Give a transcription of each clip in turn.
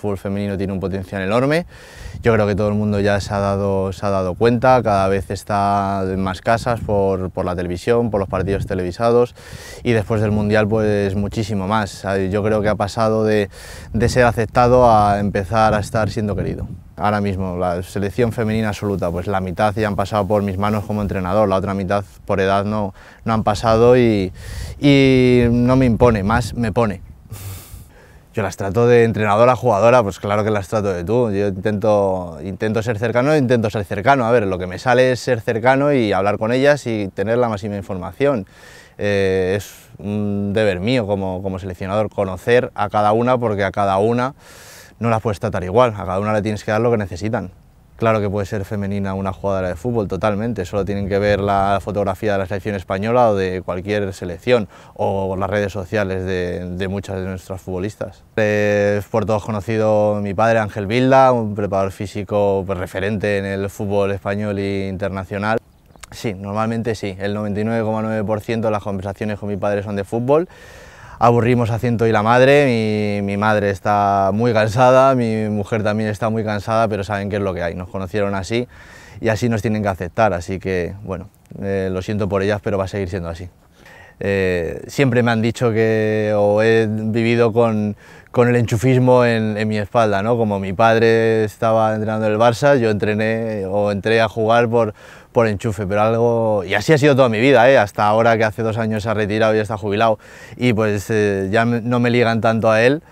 fútbol femenino tiene un potencial enorme. Yo creo que todo el mundo ya se ha dado, se ha dado cuenta, cada vez está en más casas por, por la televisión, por los partidos televisados y después del Mundial pues muchísimo más. Yo creo que ha pasado de, de ser aceptado a empezar a estar siendo querido ahora mismo, la selección femenina absoluta, pues la mitad ya han pasado por mis manos como entrenador, la otra mitad por edad no, no han pasado y, y no me impone, más me pone. Yo las trato de entrenadora, jugadora, pues claro que las trato de tú. Yo intento, intento ser cercano, intento ser cercano. A ver, lo que me sale es ser cercano y hablar con ellas y tener la máxima información. Eh, es un deber mío como, como seleccionador conocer a cada una porque a cada una no las puedes tratar igual, a cada una le tienes que dar lo que necesitan. Claro que puede ser femenina una jugadora de fútbol, totalmente. Solo tienen que ver la fotografía de la selección española o de cualquier selección o las redes sociales de, muchas de nuestras futbolistas. Es por todos conocido mi padre Ángel Vilda, un preparador físico pues, referente en el fútbol español e internacional. Sí, normalmente sí. El 99,9% de las conversaciones con mi padre son de fútbol aburrimos a ciento y la madre, mi, madre está muy cansada, mi mujer también está muy cansada, pero saben qué es lo que hay, nos conocieron así y así nos tienen que aceptar, así que bueno, eh, lo siento por ellas, pero va a seguir siendo así. Eh, siempre me han dicho que o he vivido con, con el enchufismo en, en, mi espalda, ¿no? Como mi padre estaba entrenando en el Barça, yo entrené o entré a jugar por, por enchufe, pero algo... Y así ha sido toda mi vida, ¿eh? hasta ahora que hace dos años se ha retirado y está jubilado y pues eh, ya no me ligan tanto a él,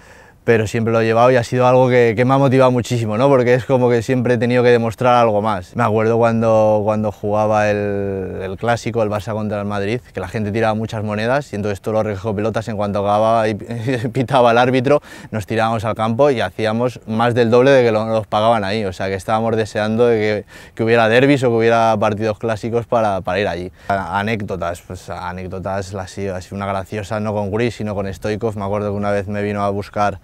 pero siempre lo he llevado y ha sido algo que, me ha motivado muchísimo, ¿no? porque es como que siempre he tenido que demostrar algo más. Me acuerdo cuando, cuando jugaba el, el clásico, el Barça contra el Madrid, que la gente tiraba muchas monedas y entonces todos los recogió pelotas en cuanto acababa y pitaba el árbitro, nos tirábamos al campo y hacíamos más del doble de que nos pagaban ahí, o sea que estábamos deseando de que, que, hubiera derbis o que hubiera partidos clásicos para, para ir allí. Anécdotas, pues anécdotas, ha sido una graciosa, no con Gris, sino con Stoikov, me acuerdo que una vez me vino a buscar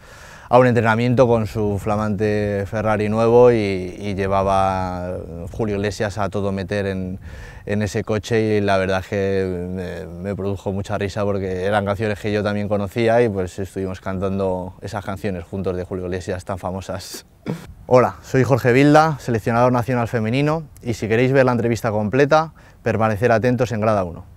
a un entrenamiento con su flamante Ferrari nuevo y, llevaba Julio Iglesias a todo meter en, ese coche y la verdad es que me, produjo mucha risa porque eran canciones que yo también conocía y pues estuvimos cantando esas canciones juntos de Julio Iglesias tan famosas. Hola, soy Jorge Vilda, seleccionador nacional femenino y si queréis ver la entrevista completa, permanecer atentos en Grada 1.